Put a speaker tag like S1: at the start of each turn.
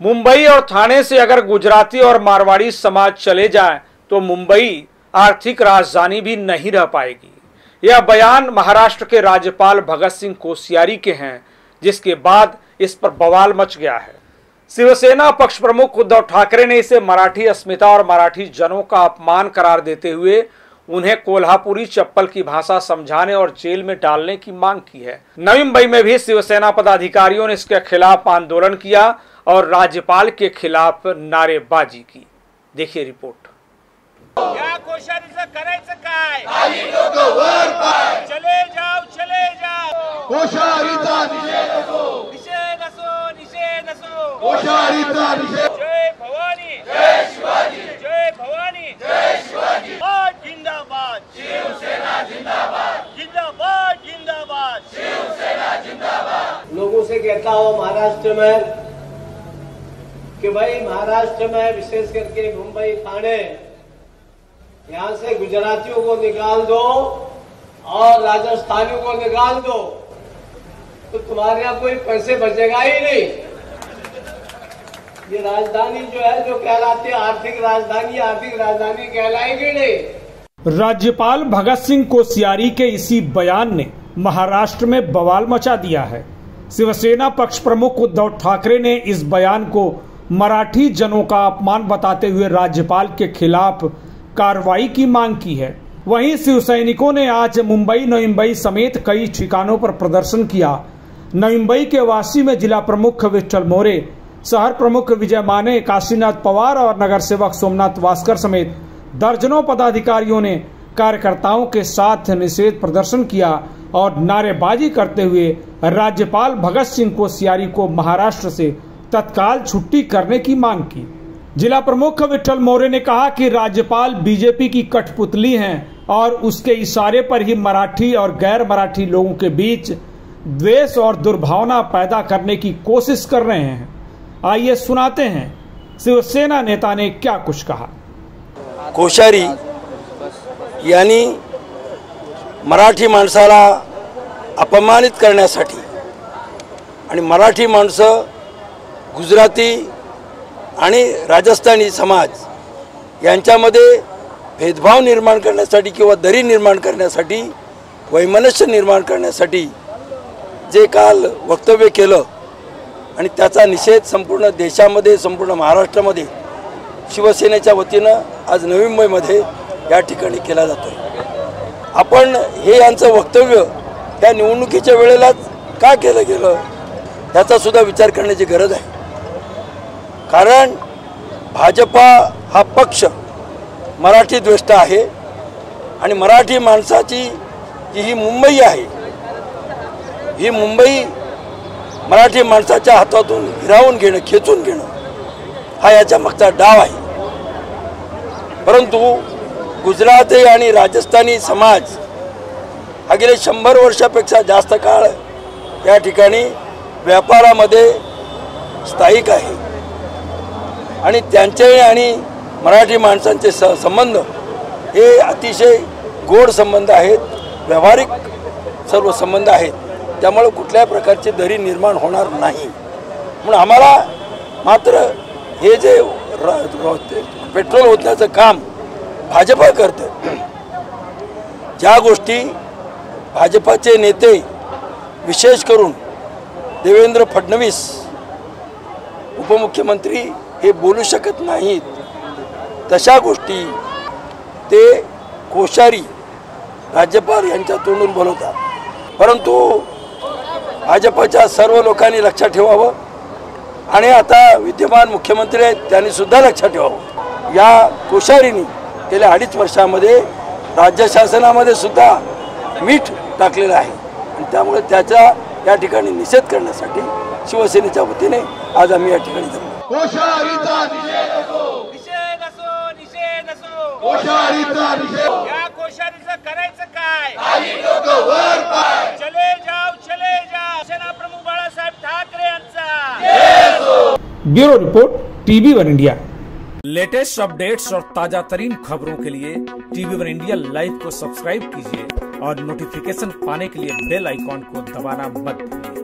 S1: मुंबई और थाने से अगर गुजराती और मारवाड़ी समाज चले जाए तो मुंबई आर्थिक राजधानी भी नहीं रह पाएगी। यह बयान महाराष्ट्र के राज्यपाल भगत सिंह कोश्यारी के हैं, जिसके बाद इस पर बवाल मच गया है। शिवसेना पक्ष प्रमुख उद्धव ठाकरे ने इसे मराठी अस्मिता और मराठी जनों का अपमान करार देते हुए उन्हें कोल्हापुरी चप्पल की भाषा समझाने और जेल में डालने की मांग की है। नवी मुंबई में भी शिवसेना पदाधिकारियों ने इसके खिलाफ आंदोलन किया और राज्यपाल के खिलाफ नारेबाजी की। देखिए रिपोर्ट।
S2: या कोशारीचं करायचं काय? चले जाओ चले जाओ।
S3: कोशारीचा निषेध
S2: निषेध असो निषेध असो
S3: कोशारीचा निषेध।
S2: जय भवानी। जय शिवाजी। जय भवानी। जय शिवाजी। जिंदाबाद। शिवसेना जिंदाबाद। जिंदाबाद जिंदाबाद।
S4: लोगों से कहता हूँ महाराष्ट्र में कि भाई महाराष्ट्र में विशेष करके मुंबई, थाने, यहाँ से गुजरातियों को निकाल दो और राजस्थानियों को निकाल दो तो तुम्हारे यहाँ कोई पैसे बचेगा ही नहीं। ये राजधानी जो है, जो कहलाती है, आर्थिक राजधानी आर्थिक राजधानी कहलाएगी नहीं।
S1: राज्यपाल भगत सिंह कोश्यारी के इसी बयान ने महाराष्ट्र में बवाल मचा दिया है। शिवसेना पक्ष प्रमुख उद्धव ठाकरे ने इस बयान को मराठी जनों का अपमान बताते हुए राज्यपाल के खिलाफ कार्रवाई की मांग की है। वहीं शिव सैनिकों ने आज मुंबई नई मुंबई समेत कई ठिकानों पर प्रदर्शन किया। नई के वासी में जिला प्रमुख विठल मोरे, शहर प्रमुख विजय माने, काशीनाथ पवार और नगर सेवक सोमनाथ वास्कर समेत दर्जनों पदाधिकारियों ने कार्यकर्ताओं के साथ निषेध प्रदर्शन किया और नारेबाजी करते हुए राज्यपाल भगत सिंह कोश्यारी को महाराष्ट्र से तत्काल छुट्टी करने की मांग की। जिला प्रमुख विठल मौर्य ने कहा कि राज्यपाल बीजेपी की कठपुतली हैं और उसके इशारे पर ही मराठी और गैर मराठी लोगों के बीच द्वेष और दुर्भावना पैदा करने की कोशिश कर रहे हैं। आइए सुनाते हैं। शिवसेना नेता ने क्या कुछ कहा?
S5: कोश्यारी, यांनी मराठी माणसाला अपमानित आणि मराठी माणसं गुजराती आणि राजस्थानी समाज यांच्यामध्ये भेदभाव निर्माण करण्यासाठी किंवा दरी निर्माण करण्यासाठी वैमनस्य निर्माण करण्यासाठी जे काल वक्तव्य केलं आणि त्याचा निषेध संपूर्ण देशामध्ये संपूर्ण महाराष्ट्रामध्ये शिवसेनेच्या वतीनं आज नवी मुंबईमध्ये या ठिकाणी केला जातो आहे आपण हे यांचं वक्तव्य त्या निवडणुकीच्या वेळेलाच का केलं गेलं याचा सुद्धा विचार करण्याची गरज आहे. कारण भाजपा हा पक्ष मराठी द्वेष्ट आहे आणि मराठी माणसाची जी ही मुंबई आहे ही मुंबई मराठी माणसाच्या हातातून हिरावून घेणं खेचून घेणं हा याच्या मागचा डाव आहे. परंतु गुजराती आणि राजस्थानी समाज हा गेले शंभर वर्षापेक्षा जास्त काळ या ठिकाणी व्यापारामध्ये स्थायिक आहे. आणि त्यांचे आणि मराठी माणसांचे स संबंध हे अतिशय गोड संबंध आहेत व्यावहारिक सर्व संबंध आहेत. त्यामुळे कुठल्याही प्रकारची दरी निर्माण होणार नाही. म्हणून आम्हाला मात्र हे जे र- र- ते पेट्रोल ओतण्याचं काम भाजपा करतं. ज्या गोष्टी भाजपाचे नेते विशेष करून देवेंद्र फडणवीस उपमुख्यमंत्री हे बोलू शकत नाहीत. तशा गोष्टी ते कोश्यारी राज्यपाल यांच्या तोंडून बोलवतात. परंतु भाजपच्या सर्व लोकांनी लक्षात ठेवावं आणि आता विद्यमान मुख्यमंत्री आहेत त्यांनी सुद्धा लक्षात ठेवावं. या कोश्यारीनी गेल्या अडीच वर्षामध्ये राज्य शासनामध्ये सुद्धा मीठ टाकलेलं आहे. आणि त्यामुळे त्याचा या ठिकाणी निषेध करण्यासाठी शिवसेनेच्या वतीने आज आम्ही या ठिकाणी जमलो
S3: कोशारीचा निषेध
S2: निषेध असो निषेध। असो
S3: कोशारीचा निषेध
S2: या कोशारीचं करायचं काय?
S3: वर पाय।
S2: चले जाओ चले जाओ। सेना प्रमुख बाळासाहेब ठाकरे यांचा।
S1: Bureau report TV one India. Latest updates और ताज़ा तरीन खबरों के लिए टीवी वन इंडिया लाइव को सब्सक्राइब कीजिए और नोटिफिकेशन पाने के लिए बेल आइकॉन को दबाना मत भूलिए।